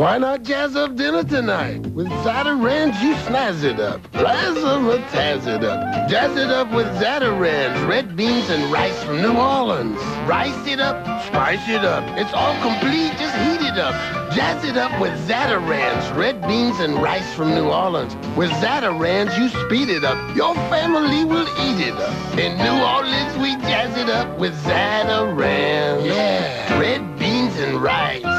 Why not jazz up dinner tonight? With Zatarain's, you snazz it up. Razzmatazz it up. Jazz it up with Zatarain's, red beans and rice from New Orleans. Rice it up, spice it up. It's all complete, just heat it up. Jazz it up with Zatarain's, red beans and rice from New Orleans. With Zatarain's, you speed it up. Your family will eat it up. In New Orleans, we jazz it up with Zatarain's. Yeah, red beans and rice